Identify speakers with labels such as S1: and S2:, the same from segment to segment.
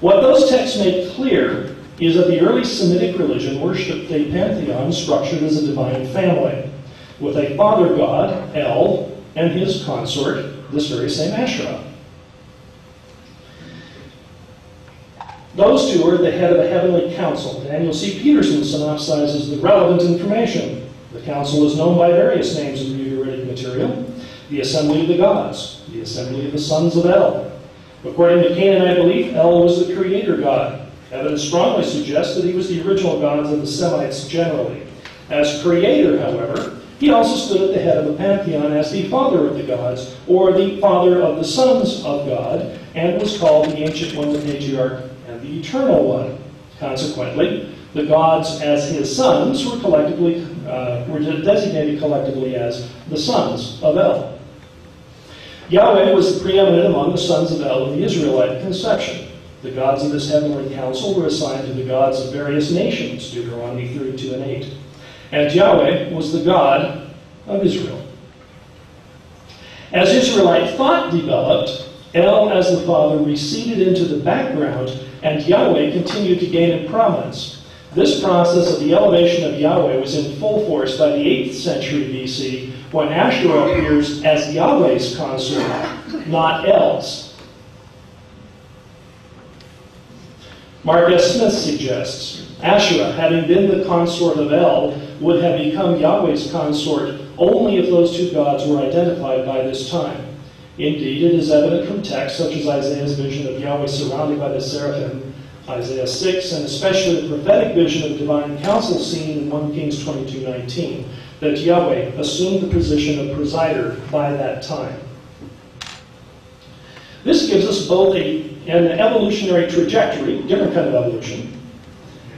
S1: What those texts make clear is that the early Semitic religion worshipped a pantheon structured as a divine family, with a father god, El, and his consort, this very same Asherah. Those two are the head of a heavenly council, and you'll see Peterson synopsizes the relevant information. The council is known by various names in the Ugaritic material the assembly of the gods, the assembly of the sons of El. According to Canaanite belief, El was the creator god. Evidence strongly suggests that he was the original god of the Semites generally. As creator, however, he also stood at the head of the pantheon as the father of the gods, or the father of the sons of God, and was called the Ancient One, the Patriarch, and the Eternal One. Consequently, the gods as his sons were collectively uh, were designated collectively as the sons of El. Yahweh was the preeminent among the sons of El in the Israelite conception. The gods of this heavenly council were assigned to the gods of various nations, Deuteronomy 32 and 8. And Yahweh was the God of Israel. As Israelite thought developed, El as the father receded into the background, and Yahweh continued to gain in prominence. This process of the elevation of Yahweh was in full force by the 8th century BC when Asherah appears as Yahweh's consort, not El's. Mark S. Smith suggests Asherah, having been the consort of El, would have become Yahweh's consort only if those two gods were identified by this time. Indeed, it is evident from texts such as Isaiah's vision of Yahweh surrounded by the seraphim Isaiah 6, and especially the prophetic vision of divine council seen in 1 Kings 22:19, that Yahweh assumed the position of presider by that time. This gives us both a, an evolutionary trajectory, different kind of evolution,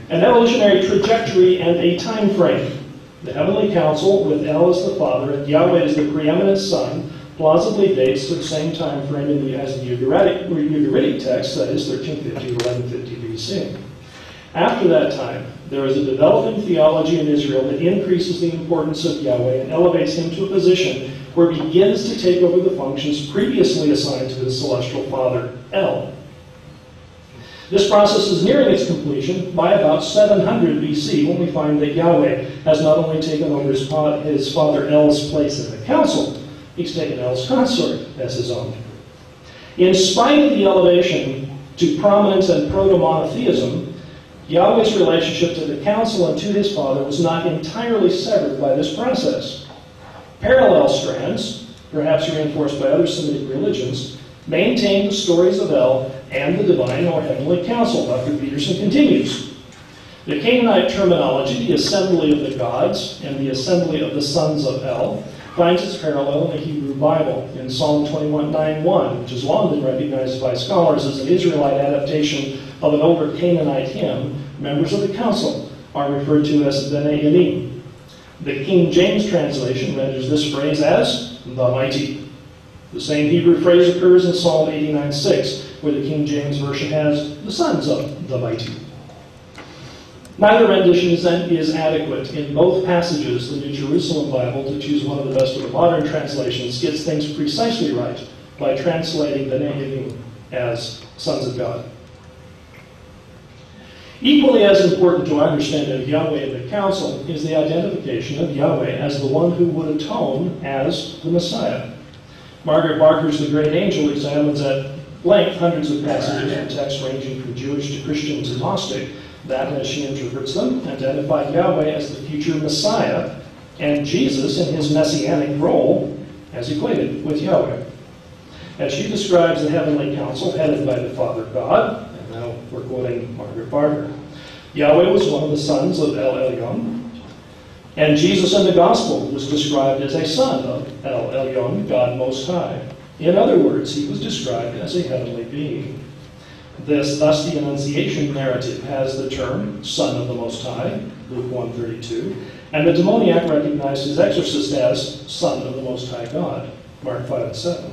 S1: an evolutionary trajectory and a time frame. The heavenly council, with El as the father and Yahweh as the preeminent son, plausibly dates to the same time frame as the Ugaritic, text, that is 1350 to 1150 BC. After that time, there is a developing theology in Israel that increases the importance of Yahweh and elevates him to a position where he begins to take over the functions previously assigned to his celestial father, El. This process is nearing its completion by about 700 BC when we find that Yahweh has not only taken over his, his father El's place in the council, He's taken El's consort as his own. In spite of the elevation to prominence and proto-monotheism, Yahweh's relationship to the council and to his father was not entirely severed by this process. Parallel strands, perhaps reinforced by other Semitic religions, maintain the stories of El and the divine or heavenly council. Dr. Peterson continues. The Canaanite terminology, the assembly of the gods and the assembly of the sons of El, finds its parallel in the Hebrew Bible in Psalm 21:9-1, which has long been recognized by scholars as an Israelite adaptation of an older Canaanite hymn. Members of the council are referred to as Bnei Elim. The King James translation renders this phrase as the mighty. The same Hebrew phrase occurs in Psalm 89:6, where the King James Version has the sons of the mighty. Neither rendition is, is adequate. In both passages, the New Jerusalem Bible, to choose one of the best of the modern translations, gets things precisely right by translating the name as sons of God. Equally as important to our understanding of Yahweh and the council is the identification of Yahweh as the one who would atone as the Messiah. Margaret Barker's The Great Angel examines at length hundreds of passages and texts ranging from Jewish to Christian to Gnostic that, as she interprets them, identified Yahweh as the future Messiah and Jesus in his messianic role as equated with Yahweh. As she describes the heavenly council headed by the Father God, we're quoting Margaret Barker, Yahweh was one of the sons of El Elyon, and Jesus in the Gospel was described as a son of El Elyon, God Most High. In other words, he was described as a heavenly being. This, thus, the Annunciation narrative has the term Son of the Most High, Luke 1.32, and the demoniac recognized his exorcist as Son of the Most High God, Mark 5 and 7.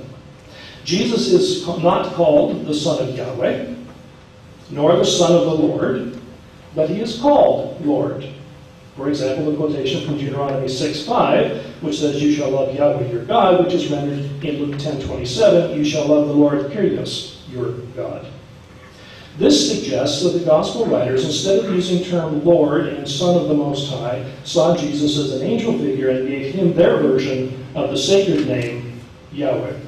S1: Jesus is not called the Son of Yahweh, nor the Son of the Lord, but he is called Lord. For example, the quotation from Deuteronomy 6.5, which says, You shall love Yahweh your God, which is rendered in Luke 10.27, You shall love the Lord, Kyrios, your God. This suggests that the gospel writers, instead of using term Lord and Son of the Most High, saw Jesus as an angel figure and gave him their version of the sacred name Yahweh.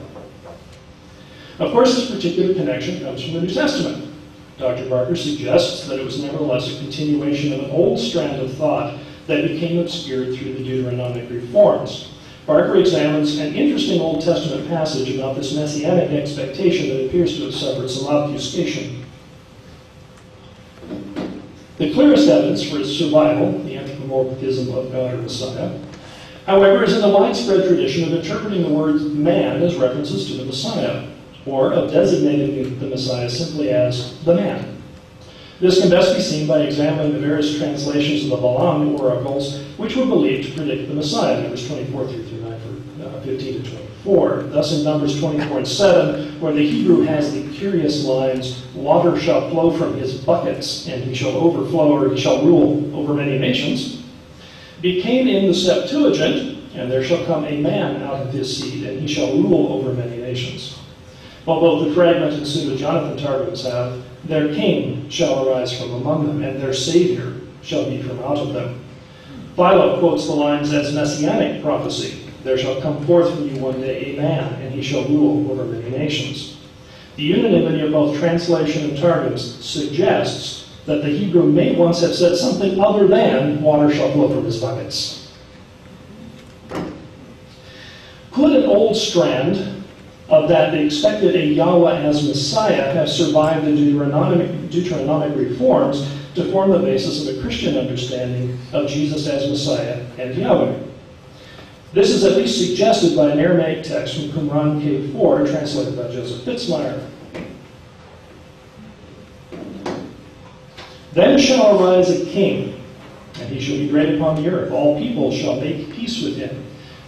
S1: Of course, this particular connection comes from the New Testament. Dr. Barker suggests that it was nevertheless a continuation of an old strand of thought that became obscured through the Deuteronomic reforms. Barker examines an interesting Old Testament passage about this messianic expectation that appears to have suffered some obfuscation. The clearest evidence for its survival, the anthropomorphism of God or Messiah, however, is in the widespread tradition of interpreting the word man as references to the Messiah, or of designating the Messiah simply as the man. This can best be seen by examining the various translations of the Balaam oracles, which were believed to predict the Messiah, Numbers 24 through 39, uh, 15 to 24. Thus, in Numbers 24 and 7, where the Hebrew has the curious lines, water shall flow from his buckets, and he shall overflow, or he shall rule over many nations, became in the Septuagint, and there shall come a man out of his seed, and he shall rule over many nations. While both the fragment and Pseudo Jonathan Targums have, their king shall arise from among them, and their savior shall be from out of them. Philo quotes the lines as messianic prophecy. There shall come forth from you one day a man, and he shall rule over many nations. The unanimity of both translation and targums suggests that the Hebrew may once have said something other than water shall flow from his buckets. Could an old strand of that they expected a Yahweh as Messiah have survived the Deuteronomic, Deuteronomic reforms to form the basis of a Christian understanding of Jesus as Messiah and Yahweh. This is at least suggested by an Aramaic text from Qumran K4, translated by Joseph Fitzmyer. Then shall arise a king, and he shall be great upon the earth. All people shall make peace with him.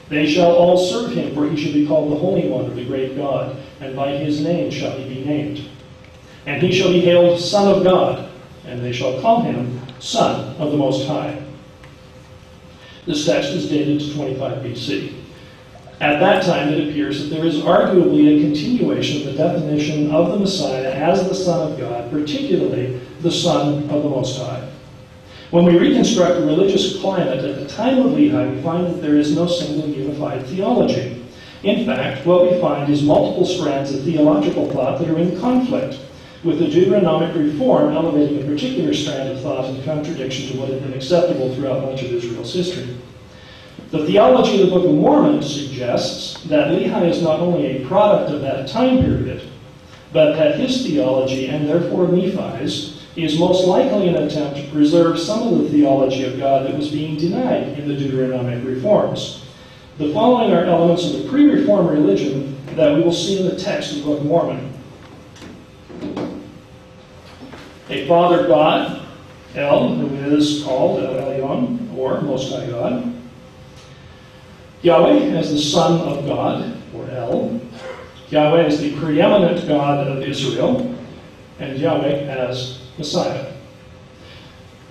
S1: They shall all serve him, for he shall be called the Holy One of the great God, and by his name shall he be named. And he shall be hailed Son of God, and they shall call him Son of the Most High. This text is dated to 25 BC. At that time, it appears that there is arguably a continuation of the definition of the Messiah as the Son of God, particularly the Son of the Most High. When we reconstruct the religious climate at the time of Lehi, we find that there is no single unified theology. In fact, what we find is multiple strands of theological thought that are in conflict, with the Deuteronomic reform elevating a particular strand of thought in contradiction to what had been acceptable throughout much of Israel's history. The theology of the Book of Mormon suggests that Lehi is not only a product of that time period, but that his theology, and therefore Nephi's, is most likely an attempt to preserve some of the theology of God that was being denied in the Deuteronomic reforms. The following are elements of the pre reform religion that we will see in the text of the Book of Mormon. A Father God, El, who is called El Elyon, or Most High God. Yahweh as the Son of God, or El. Yahweh as the preeminent God of Israel. And Yahweh as Messiah.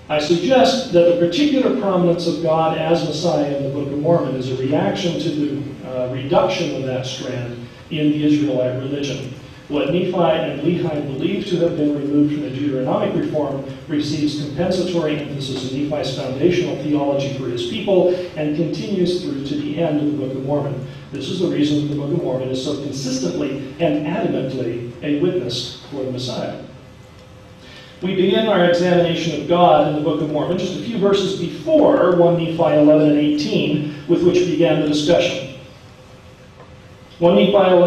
S1: I suggest that the particular prominence of God as Messiah in the Book of Mormon is a reaction to the uh, reduction of that strand in the Israelite religion. What Nephi and Lehi believe to have been removed from the Deuteronomic reform receives compensatory emphasis in Nephi's foundational theology for his people and continues through to the end of the Book of Mormon. This is the reason the Book of Mormon is so consistently and adamantly a witness for the Messiah. We begin our examination of God in the Book of Mormon just a few verses before 1 Nephi 11 and 18, with which we began the discussion. 1 Nephi 11